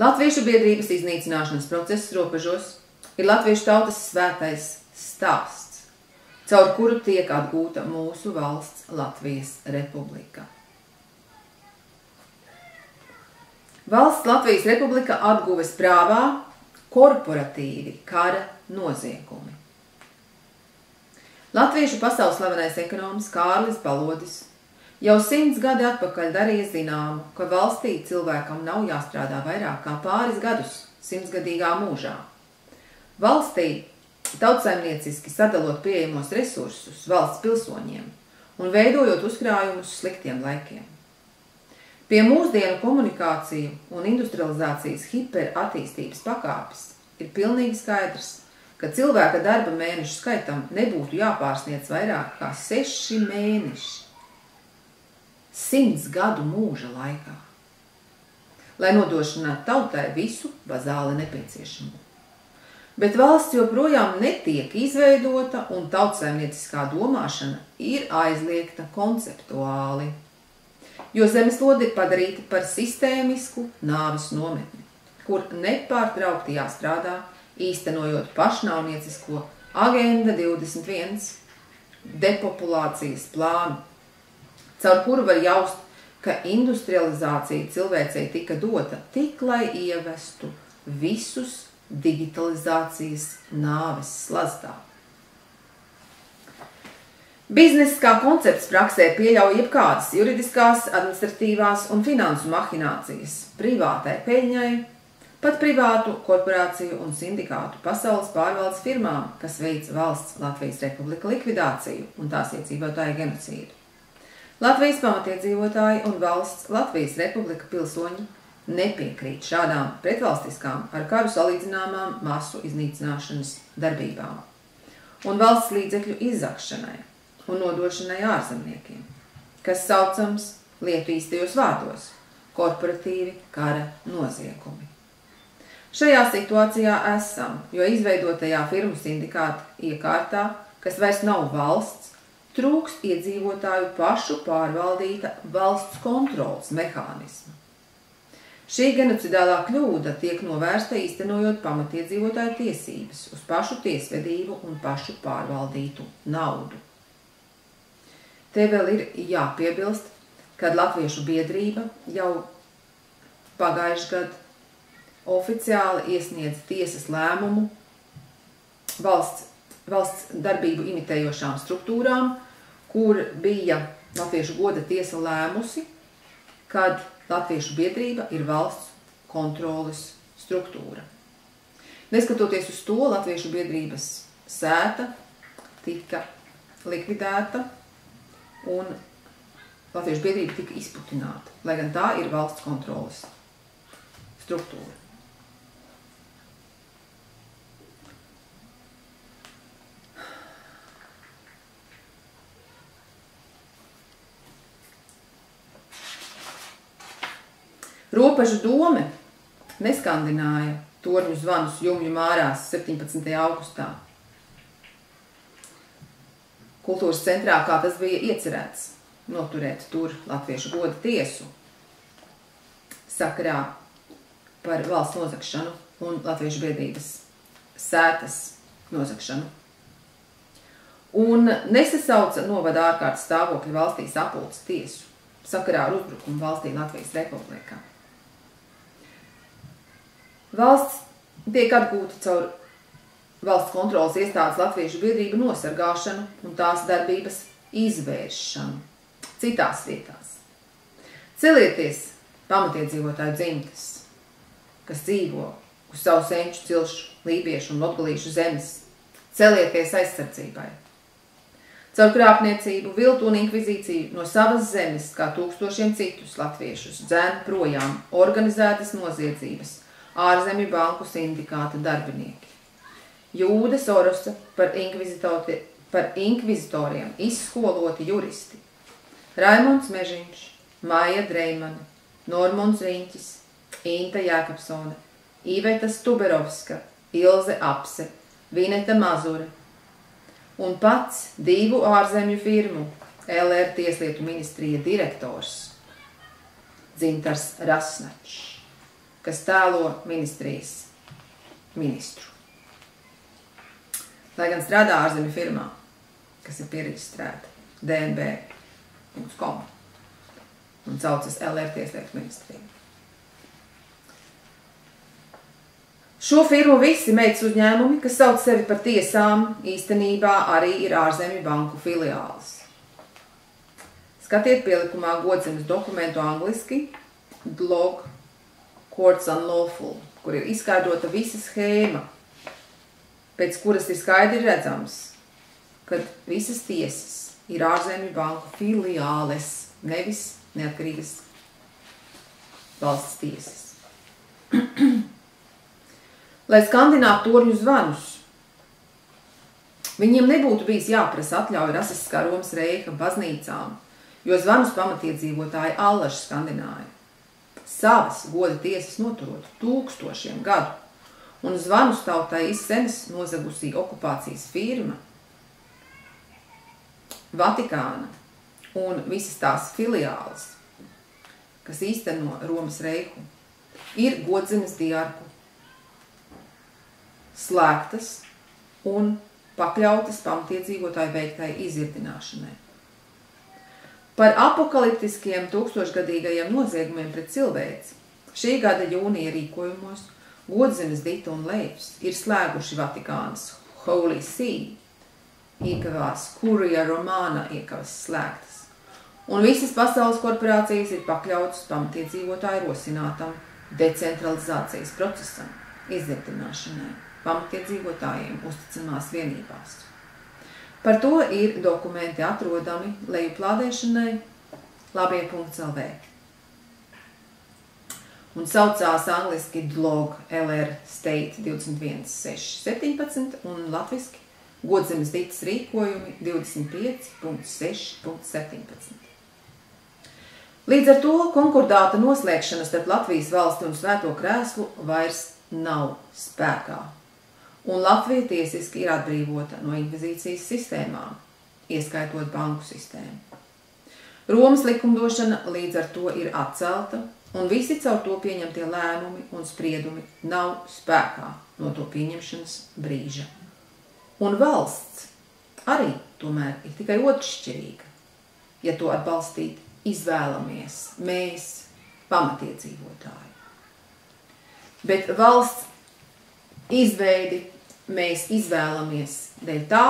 Latviešu biedrības iznīcināšanas process robežos ir latviešu tautas svētais stāsts, caur kuru tiek atgūta mūsu valsts Latvijas republika. Valsts Latvijas republika atguves prāvā korporatīvi kara noziegumi. Latviešu pasaules slavenais ekonomists Kārlis Balodis jau simts gadi atpakaļ darīja zināmu, ka valstī cilvēkam nav jāstrādā vairāk kā pāris gadus simtsgadīgā mūžā. Valstī tautsaimnieciski sadalot pieejamos resursus valsts pilsoņiem un veidojot uzkrājumus sliktiem laikiem. Pie mūsdienu komunikāciju un industrializācijas hiperattīstības pakāpes ir pilnīgi skaidrs, ka cilvēka darba mēnešu skaitam nebūtu jāpārsniec vairāk kā seši mēneši. Simts gadu mūža laikā. Lai nodrošinātu tautai visu bazāli nepieciešamo. Bet valsts joprojām netiek izveidota un tautsaimnieciskā domāšana ir aizliegta konceptuāli jo zemeslode ir padarīta par sistēmisku nāves nometni, kur nepārtraukti jāstrādā, īstenojot pašnāvniecisko agenda 21 depopulācijas plānu, caur kuru var jaust, ka industrializācija cilvēcei tika dota tik, lai ievestu visus digitalizācijas nāves slazdā. Bizness kā koncepts praksē pieļauj jebkādas juridiskās, administratīvās un finansu mahinācijas privātai peļņai, pat privātu korporāciju un sindikātu pasaules pārvaldes firmām, kas veic valsts Latvijas republika likvidāciju un tās iedzīvotāju genocīdu. Latvijas pamatiedzīvotāji un valsts Latvijas republika pilsoņi nepiekrīt šādām pretvalstiskām ar karu salīdzināmām masu iznīcināšanas darbībām un valsts līdzekļu izzakšanai un nodošanai ārzemniekiem, kas saucams lietu īstajos vārdos - korporatīvi kara noziegumi. Šajā situācijā esam, jo izveidotajā firmu sindikāta iekārtā, kas vairs nav valsts, trūkst iedzīvotāju pašu pārvaldīta valsts kontrols mehānismu. Šī genocidālā kļūda tiek novērsta īstenojot pamatiedzīvotāju tiesības uz pašu tiesvedību un pašu pārvaldītu naudu. Te vēl ir jāpiebilst, kad Latviešu biedrība jau pagājuši gadu oficiāli iesniedz tiesas lēmumu valsts, valsts darbību imitējošām struktūrām, kur bija Latviešu goda tiesa lēmusi, kad Latviešu biedrība ir valsts kontroles struktūra. Neskatoties uz to, Latviešu biedrības sēta tika likvidēta un Latviešu biedrība tika izputināta, lai gan tā ir valsts kontrolas struktūra. Robežu dome neskandināja torņu zvanus jumļu mārās 17. augustā kultūras centrā, kā tas bija iecerēts, noturēt tur Latviešu goda tiesu sakarā par valsts nozakšanu un Latviešu biedrības sētas nozakšanu. Un nesasauca novada ārkārtas stāvokļa valstī sapulces tiesu sakarā ar uzbrukumu valstī Latvijas republikā. Valsts tiek atgūta caur valsts kontrolas iestādes latviešu biedrību nosargāšanu un tās darbības izvēršanu citās vietās. Celieties pamatiedzīvotāju dzimtes, kas dzīvo uz savu senču, cilšu, lībiešu un latgalīšu zemes. Celieties aizsardzībai. Caur krāpniecību, viltu un inkvizīciju no savas zemes, kā tūkstošiem citus latviešus, dzēn projām organizētas noziedzības, ārzemju banku sindikāta darbinieki. Jūda Sorosa par, par inkvizitoriem izskoloti juristi. Raimunds Mežiņš, Maija Dreimane, Normons Riņķis, Inta Jākapsone, Iveta Stuberovska, Ilze Apse, Vineta Mazure un pats divu ārzemju firmu LR Tieslietu ministrija direktors Dzintars Rasnačs. Kas tēlo ministrijas ministru. Lai gan strādā ārzemju firmā, kas ir pieregistrēta DNB.com un saucas LR Tieslietu ministrija. Šo firmu visi meitas uzņēmumi, kas sauc sevi par tiesām, īstenībā arī ir ārzemju banku filiāls. Skatiet pielikumā godzemes dokumentu angliski blog Courts Unlawful, kur ir izskaidrota visa schēma, pēc kuras ir skaidri redzams, ka visas tiesas ir ārzemju banku filiāles, nevis neatkarīgas valsts tiesas. lai skandinātu torņu zvanus. Viņiem nebūtu bijis jāprasa atļauja rasistiskā Romas reika baznīcām, jo zvanus pamatiedzīvotāji allaši skandināja. Savas goda tiesas noturot tūkstošiem gadu, un zvanus tautai izsenes nozagusī okupācijas firma, Vatikāna un visas tās filiāles, kas īsteno Romas reiku, ir godzemes diarku slēgtas un pakļautas pamatiedzīvotāju veiktai izirdināšanai. Par apakaliptiskiem tūkstošgadīgajiem noziegumiem pret cilvēci šī gada jūnija rīkojumos Godzemes Dita un Leifs ir slēguši Vatikānas Holy See, iekavās Kurija Romāna iekavas slēgtas, un visas pasaules korporācijas ir pakļautas pamatiedzīvotāju rosinātam decentralizācijas procesam, izirdināšanai pamatiedzīvotājiem uzticamās vienībās. Par to ir dokumenti atrodami lejuplādēšanai labie.lv. Un saucās angliski blog LR State 21617 un latviski Godzemes ditas rīkojumi 25.6.17. Līdz ar to konkordāta noslēgšana starp Latvijas valsti un Svēto krēslu vairs nav spēkā un Latvija tiesiski ir atbrīvota no inkvizīcijas sistēmām, ieskaitot banku sistēmu. Romas likumdošana līdz ar to ir atcelta, un visi caur to pieņemtie lēmumi un spriedumi nav spēkā no to pieņemšanas brīža. Un valsts arī tomēr ir tikai otršķirīga, ja to atbalstīt izvēlamies mēs, pamatiedzīvotāji. Bet valsts izveidi mēs izvēlamies dēļ tā,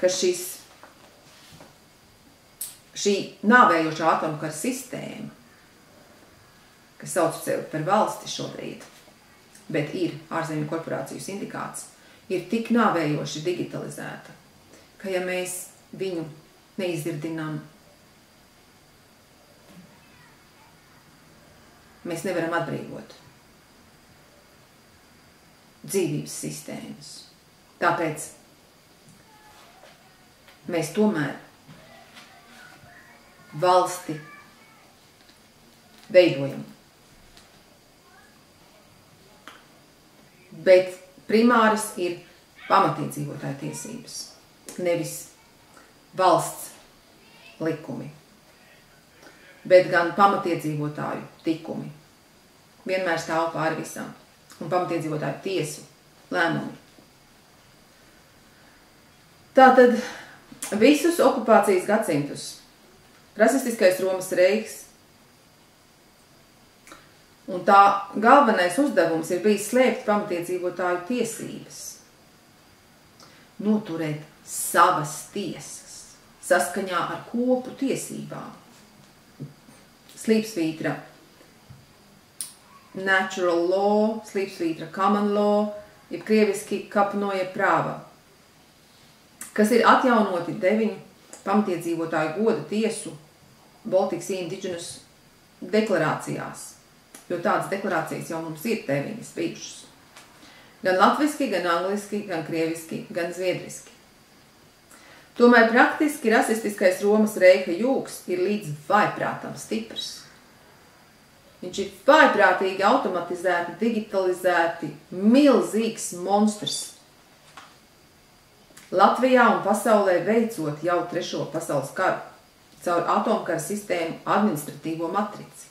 ka šis, šī nāvējošā atomkara sistēma, kas sauc sevi par valsti šobrīd, bet ir ārzemju korporāciju sindikāts, ir tik nāvējoši digitalizēta, ka ja mēs viņu neizdirdinām, mēs nevaram atbrīvot dzīvības sistēmas. Tāpēc mēs tomēr valsti veidojam. Bet primāras ir pamatīdzīvotāja tiesības, nevis valsts likumi, bet gan pamatiedzīvotāju tikumi. Vienmēr stāv pāri visam un pamatiedzīvotāju tiesu lēmumu. Tātad visus okupācijas gadsimtus rasistiskais Romas reiks un tā galvenais uzdevums ir bijis slēpt pamatiedzīvotāju tiesības, noturēt savas tiesas saskaņā ar kopu tiesībām. Slīpsvītra natural law, slīpsvītra common law, jeb krieviski kapnoja prāva, kas ir atjaunoti deviņu pamatiedzīvotāju goda tiesu Baltics Indigenous deklarācijās, jo tādas deklarācijas jau mums ir deviņas bijušas. Gan latviski, gan angliski, gan krieviski, gan zviedriski. Tomēr praktiski rasistiskais Romas reika jūgs ir līdz vaiprātam stiprs. Viņš ir vājprātīgi automatizēti, digitalizēti, milzīgs monstrs. Latvijā un pasaulē veicot jau trešo pasaules karu caur atomkara sistēmu administratīvo matrici,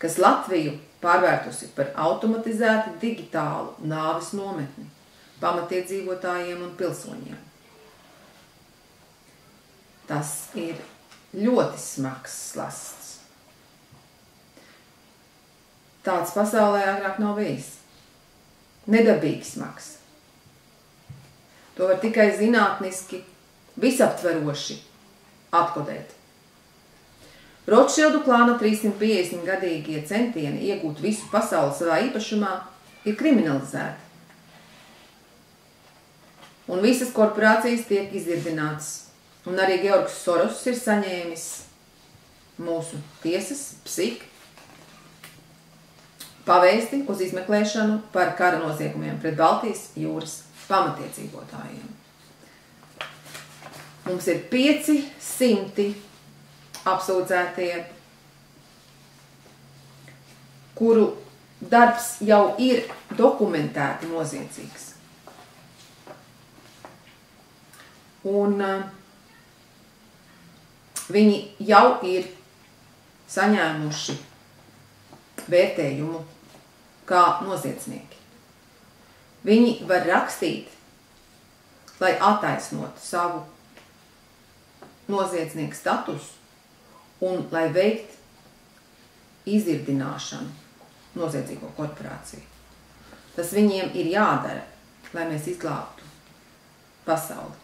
kas Latviju pārvērtusi par automatizētu digitālu nāves nometni pamatiedzīvotājiem un pilsoņiem. Tas ir ļoti smags slasts. Tāds pasaulē agrāk nav bijis. Nedabīgs smags. To var tikai zinātniski, visaptveroši atkodēt. Rotšildu klāna 350 gadīgie centieni iegūt visu pasauli savā īpašumā ir kriminalizēti. Un visas korporācijas tiek izdirdinātas. Un arī Georgs Soros ir saņēmis mūsu tiesas, psik, pavēsti uz izmeklēšanu par kara noziegumiem pret Baltijas jūras pamatiedzīvotājiem. Mums ir 500 apsūdzētie, kuru darbs jau ir dokumentēti noziedzīgs. Un uh, viņi jau ir saņēmuši vērtējumu kā noziedznieki. Viņi var rakstīt, lai attaisnotu savu noziedznieku statusu un lai veikt izdirdināšanu noziedzīgo korporāciju. Tas viņiem ir jādara, lai mēs izglābtu pasauli.